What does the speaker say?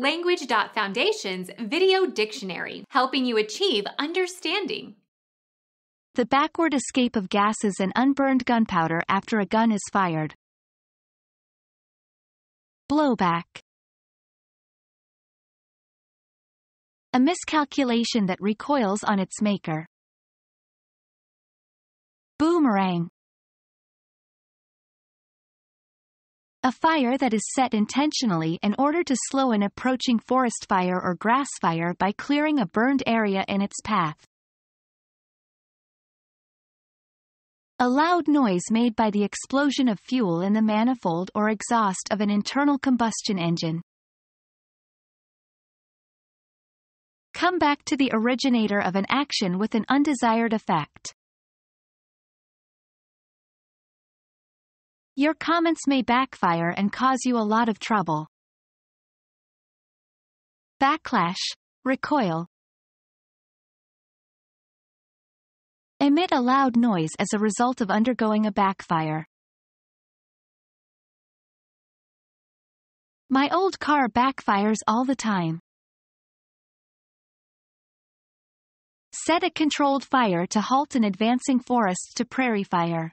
Language.Foundation's Video Dictionary, helping you achieve understanding. The backward escape of gases and unburned gunpowder after a gun is fired. Blowback. A miscalculation that recoils on its maker. Boomerang. A fire that is set intentionally in order to slow an approaching forest fire or grass fire by clearing a burned area in its path. A loud noise made by the explosion of fuel in the manifold or exhaust of an internal combustion engine. Come back to the originator of an action with an undesired effect. Your comments may backfire and cause you a lot of trouble. Backlash, recoil, Emit a loud noise as a result of undergoing a backfire. My old car backfires all the time. Set a controlled fire to halt an advancing forest to prairie fire.